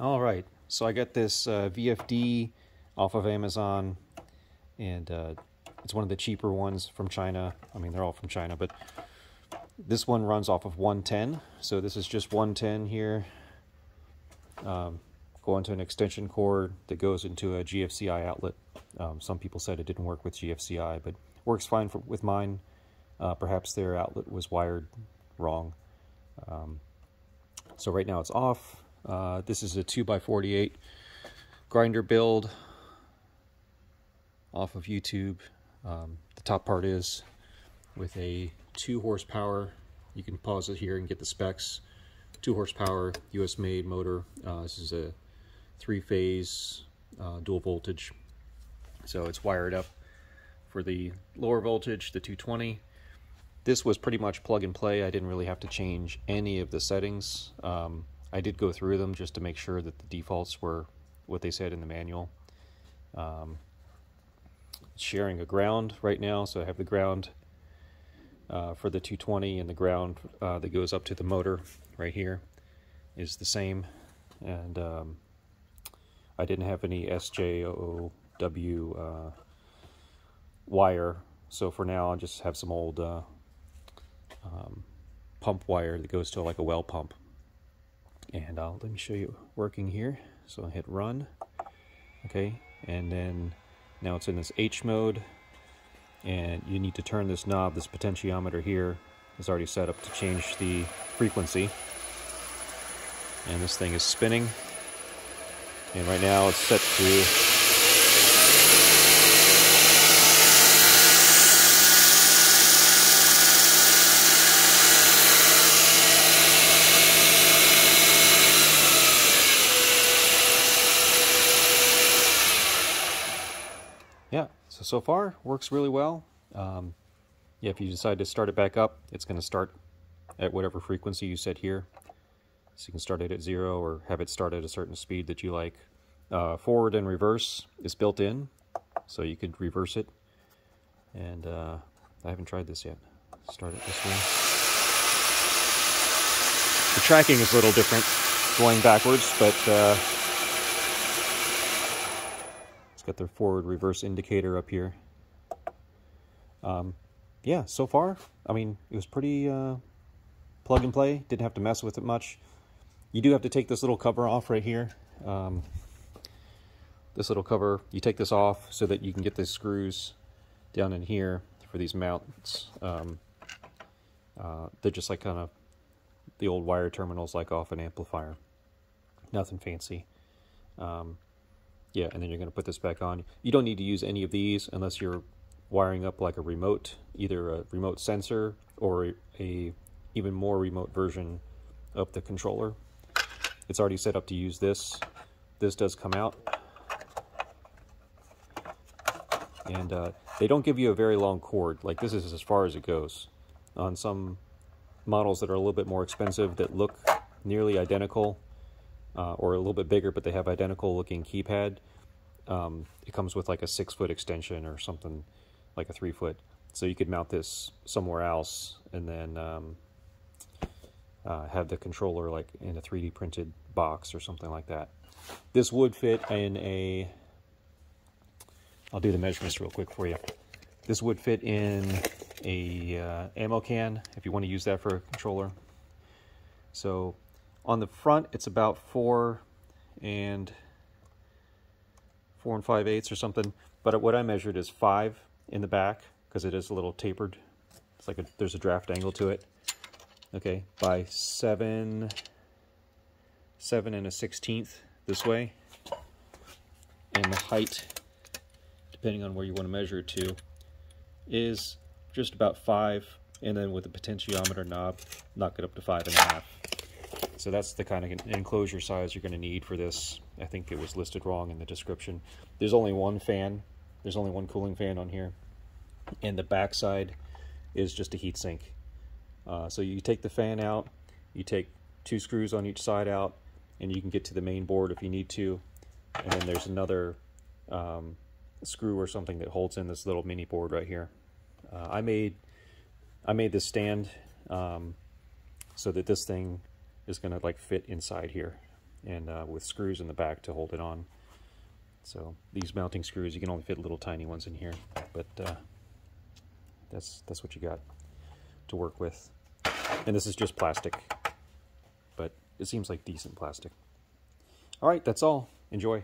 All right, so I got this uh, VFD off of Amazon, and uh, it's one of the cheaper ones from China. I mean, they're all from China, but this one runs off of 110. So this is just 110 here. Um, going to an extension cord that goes into a GFCI outlet. Um, some people said it didn't work with GFCI, but works fine for, with mine. Uh, perhaps their outlet was wired wrong. Um, so right now it's off. Uh, this is a 2x48 grinder build off of YouTube. Um, the top part is with a 2 horsepower. You can pause it here and get the specs. 2 horsepower, US made motor. Uh, this is a 3-phase uh, dual voltage. So it's wired up for the lower voltage, the 220. This was pretty much plug and play. I didn't really have to change any of the settings. Um, I did go through them just to make sure that the defaults were what they said in the manual. Um, sharing a ground right now, so I have the ground uh, for the 220 and the ground uh, that goes up to the motor right here is the same. And um, I didn't have any SJOW uh, wire, so for now I just have some old uh, um, pump wire that goes to like a well pump. And I'll, let me show you working here. So I hit run, okay, and then now it's in this H mode, and you need to turn this knob, this potentiometer here is already set up to change the frequency. And this thing is spinning, and right now it's set to yeah, so, so far works really well. Um, yeah, if you decide to start it back up, it's going to start at whatever frequency you set here. So you can start it at zero or have it start at a certain speed that you like. Uh, forward and reverse is built in, so you could reverse it. And uh, I haven't tried this yet. Start it this way. The tracking is a little different going backwards, but uh, it's got their forward reverse indicator up here. Um, yeah, so far, I mean, it was pretty uh, plug and play. Didn't have to mess with it much. You do have to take this little cover off right here. Um, this little cover, you take this off so that you can get the screws down in here for these mounts. Um, uh, they're just like kind of the old wire terminals like off an amplifier. Nothing fancy. Um, yeah, and then you're going to put this back on. You don't need to use any of these unless you're wiring up like a remote, either a remote sensor or a, even more remote version of the controller. It's already set up to use this. This does come out. And uh, they don't give you a very long cord. Like this is as far as it goes. On some models that are a little bit more expensive that look nearly identical, uh, or a little bit bigger, but they have identical looking keypad. Um, it comes with like a six foot extension or something like a three foot. So you could mount this somewhere else and then um, uh, have the controller like in a 3D printed box or something like that. This would fit in a, I'll do the measurements real quick for you. This would fit in a uh, ammo can if you want to use that for a controller. So on the front, it's about four and four and five eighths or something. But what I measured is five in the back because it is a little tapered. It's like a, there's a draft angle to it. Okay, by seven, seven and a sixteenth this way. And the height, depending on where you want to measure it to, is just about five. And then with the potentiometer knob, knock it up to five and a half. So that's the kind of enclosure size you're going to need for this. I think it was listed wrong in the description. There's only one fan. There's only one cooling fan on here. And the backside is just a heatsink. Uh, so you take the fan out, you take two screws on each side out, and you can get to the main board if you need to. And then there's another um, screw or something that holds in this little mini board right here. Uh, I made I made this stand um, so that this thing is going to like fit inside here. and uh, with screws in the back to hold it on. So these mounting screws, you can only fit little tiny ones in here, but uh, that's that's what you got to work with. And this is just plastic, but it seems like decent plastic. All right, that's all. Enjoy.